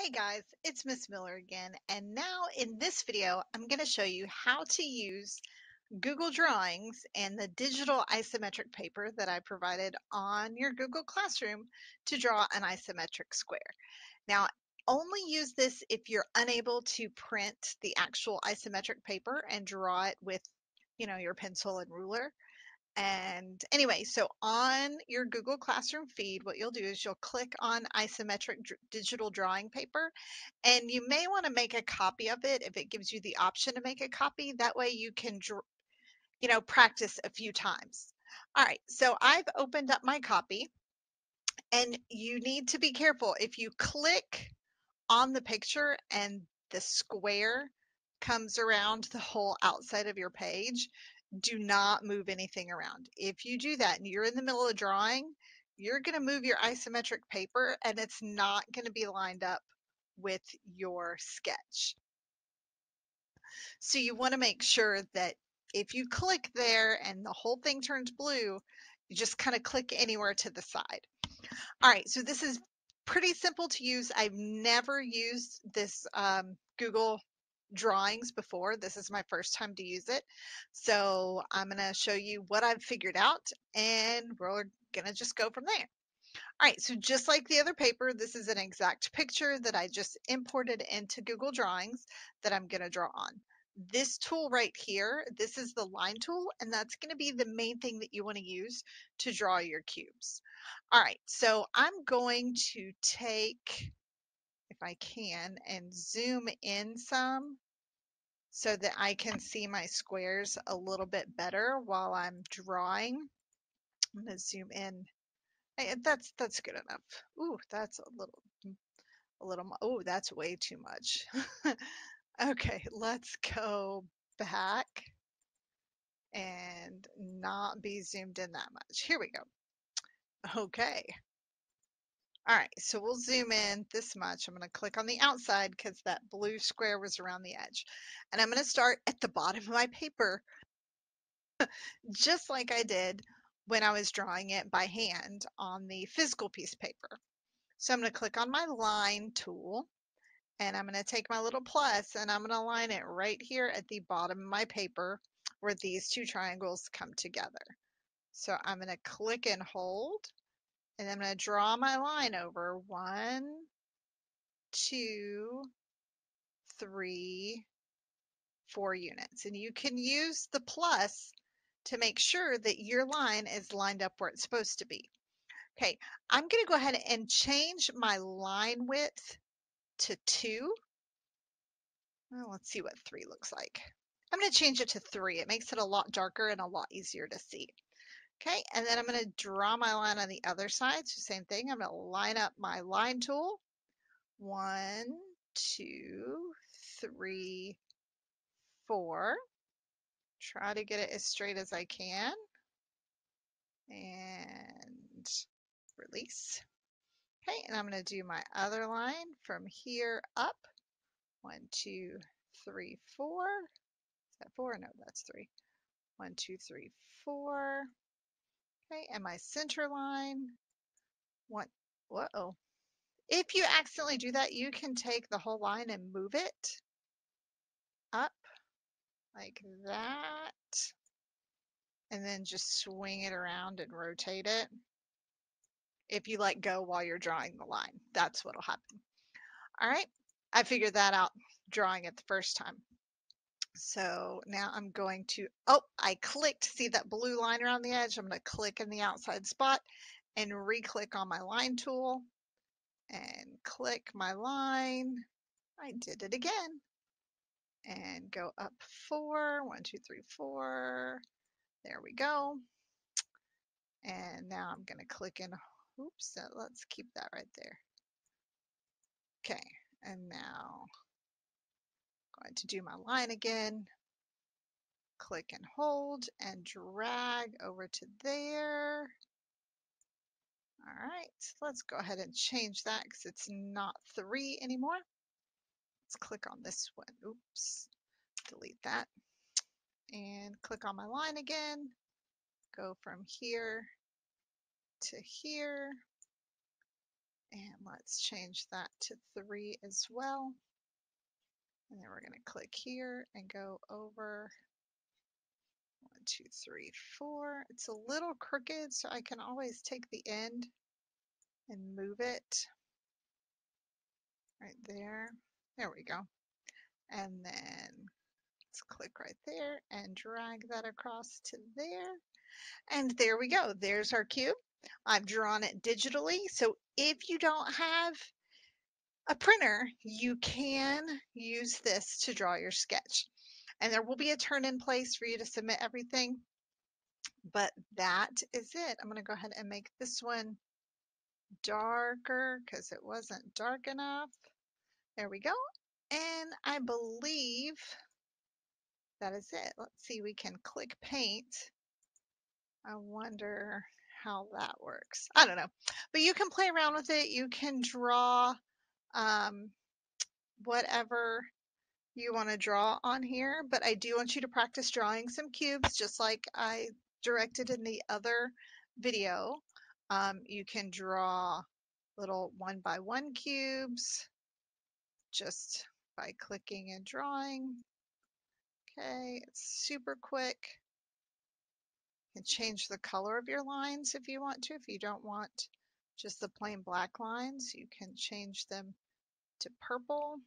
Hey guys, it's Miss Miller again, and now in this video, I'm going to show you how to use Google Drawings and the digital isometric paper that I provided on your Google Classroom to draw an isometric square. Now, only use this if you're unable to print the actual isometric paper and draw it with, you know, your pencil and ruler. And anyway, so on your Google Classroom feed, what you'll do is you'll click on isometric dr- digital drawing paper, and you may want to make a copy of it if it gives you the option to make a copy. That way you can, dr- you know, practice a few times. All right, so I've opened up my copy, and you need to be careful. If you click on the picture and the square comes around the whole outside of your page, do not move anything around. If you do that and you're in the middle of drawing, you're going to move your isometric paper and it's not going to be lined up with your sketch. So you want to make sure that if you click there and the whole thing turns blue, you just kind of click anywhere to the side. All right, so this is pretty simple to use. I've never used this um, Google drawings before. This is my first time to use it. So I'm going to show you what I've figured out and we're going to just go from there. All right, so just like the other paper, this is an exact picture that I just imported into Google Drawings that I'm going to draw on. This tool right here, this is the line tool, and that's going to be the main thing that you want to use to draw your cubes. All right, so I'm going to take if I can, and zoom in some so that I can see my squares a little bit better while I'm drawing. I'm going to zoom in. That's that's good enough. Ooh, that's a little mm, a little oh, that's way too much. okay, let's go back and not be zoomed in that much. Here we go. Okay. All right, so we'll zoom in this much. I'm going to click on the outside because that blue square was around the edge. And I'm going to start at the bottom of my paper, just like I did when I was drawing it by hand on the physical piece of paper. So I'm going to click on my line tool and I'm going to take my little plus and I'm going to line it right here at the bottom of my paper where these two triangles come together. So I'm going to click and hold and I'm going to draw my line over one, two, three, four units. And you can use the plus to make sure that your line is lined up where it's supposed to be. Okay, I'm going to go ahead and change my line width to two. Well, let's see what three looks like. I'm going to change it to three. It makes it a lot darker and a lot easier to see. Okay, and then I'm going to draw my line on the other side. So same thing, I'm going to line up my line tool. One, two, three, four. Try to get it as straight as I can. And release. Okay, and I'm going to do my other line from here up. One, two, three, four. Is that four? No, that's three. One, two, three, four. Okay, and my center line, one, whoa. If you accidentally do that, you can take the whole line and move it up like that. And then just swing it around and rotate it. If you let go while you're drawing the line, that's what'll happen. All right, I figured that out drawing it the first time. So now I'm going to, oh, I clicked, see that blue line around the edge? I'm going to click in the outside spot and re-click on my line tool and click my line. I did it again. And go up four, one, two, three, four. There we go. And now I'm going to click in, oops, let's keep that right there. Okay, and now going to do my line again, click and hold and drag over to there. All right, let's go ahead and change that because it's not three anymore. Let's click on this one. Oops, delete that. And click on my line again. Go from here to here. And let's change that to three as well. And then we're going to click here and go over one, two, three, four. It's a little crooked, so I can always take the end and move it right there. There we go. And then let's click right there and drag that across to there. And there we go. There's our cube. I've drawn it digitally. So if you don't have a printer, you can use this to draw your sketch. And there will be a turn in place for you to submit everything. But that is it. I'm going to go ahead and make this one darker because it wasn't dark enough. There we go. And I believe that is it. Let's see, we can click paint. I wonder how that works. I don't know. But you can play around with it. You can draw um, whatever you want to draw on here. But I do want you to practice drawing some cubes just like I directed in the other video. Um, you can draw little one by one cubes just by clicking and drawing. Okay, it's super quick. You can change the color of your lines if you want to. If you don't want just the plain black lines, you can change them to purple.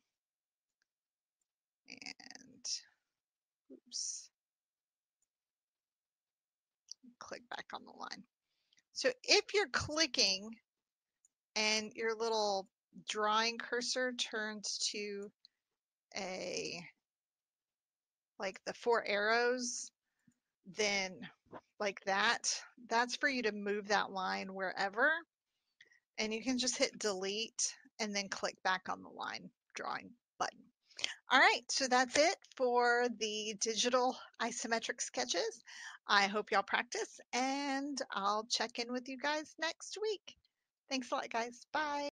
And oops, click back on the line. So if you're clicking and your little drawing cursor turns to a like the four arrows, then like that, that's for you to move that line wherever. And you can just hit delete and then click back on the line drawing button. All right, so that's it for the digital isometric sketches. I hope y'all practice and I'll check in with you guys next week. Thanks a lot, guys. Bye.